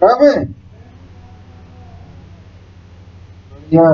બરાબર? बढ़िया